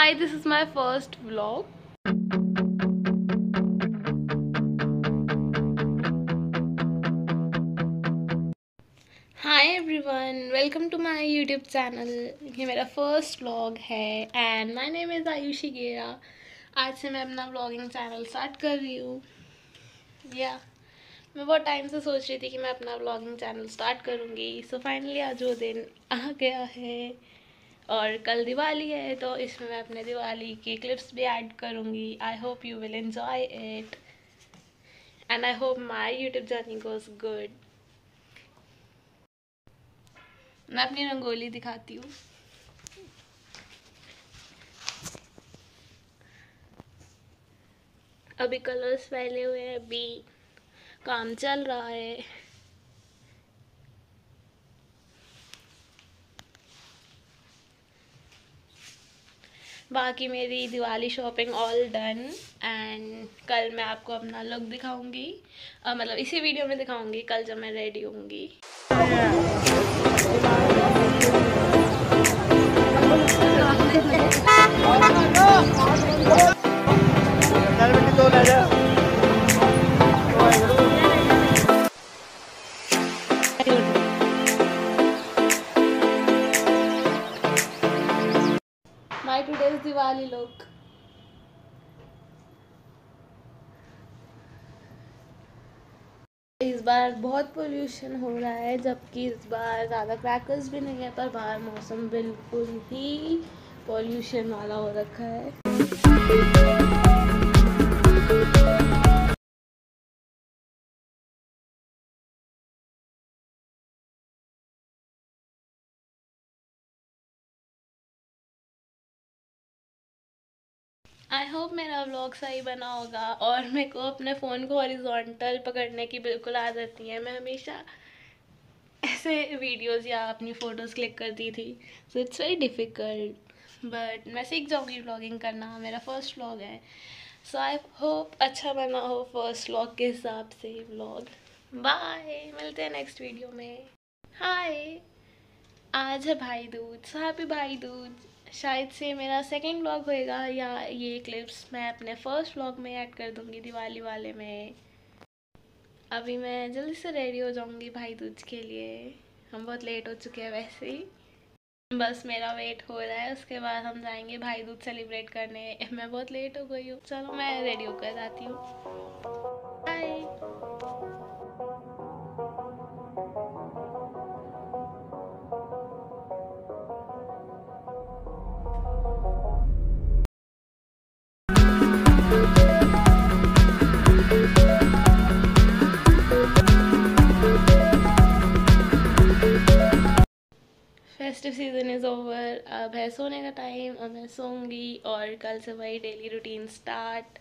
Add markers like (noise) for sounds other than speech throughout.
Hi, this is my first vlog. Hi everyone welcome to my YouTube channel ये मेरा first vlog है and my name is Ayushi Gera आज से मैं अपना व्लॉगिंग चैनल स्टार्ट कर रही हूँ. या मैं बहुत टाइम से सोच रही थी कि मैं अपना व्लॉगिंग चैनल स्टार्ट करूँगी. सो फाइनली आज वो दिन आ गया है. और कल दिवाली है तो इसमें मैं अपने दिवाली की क्लिप्स भी ऐड करूँगी। I hope you will enjoy it and I hope my YouTube journey goes good मैं अपनी रंगोली दिखाती हूँ। अभी कलर्स फैले हुए हैं, अभी काम चल रहा है। बाकी मेरी Diwali shopping all done and कल मैं आपको अपना लुक दिखाऊँगी। मतलब इसी वीडियो में दिखाऊँगी, कल जब मैं रेडी होंगी। My today's Diwali look. इस बार बहुत पोल्यूशन हो रहा है, जबकि इस बार ज़्यादा क्रैकर्स भी नहीं है, पर बाहर मौसम बिल्कुल ही पोल्यूशन वाला हो रखा है आई होप मेरा व्लॉग सही बना होगा और मेरे को अपने फ़ोन को हॉरिजॉन्टल पकड़ने की बिल्कुल आदत नहीं है। मैं हमेशा ऐसे वीडियोस या अपनी फ़ोटोज़ क्लिक करती थी। So it's very difficult but मैं सीख जाऊँगी व्लॉगिंग करना मेरा फ़र्स्ट व्लॉग है। सो आई होप अच्छा बना हो फ़र्स्ट व्लॉग के हिसाब से व्लॉग बाय मिलते हैं नेक्स्ट वीडियो में। हाय आज है भाई दूज। सो हैप्पी भाई दूज। शायद से मेरा सेकंड व्लॉग होएगा या ये क्लिप्स मैं अपने फ़र्स्ट व्लॉग में ऐड कर दूँगी दिवाली वाले में। अभी मैं जल्दी से रेडी हो जाऊँगी भाई दूज के लिए। हम बहुत लेट हो चुके हैं वैसे ही। बस मेरा वेट हो रहा है, उसके बाद हम जाएँगे भाई दूज सेलिब्रेट करने। (laughs) मैं बहुत लेट हो गई हूँ। चलो मैं रेडी होकर जाती हूँ। Bye festive season is over अब है सोने का टाइम अब मैं सोंगी और कल से वही डेली रूटीन स्टार्ट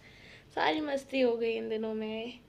सारी मस्ती हो गई इन दिनों में।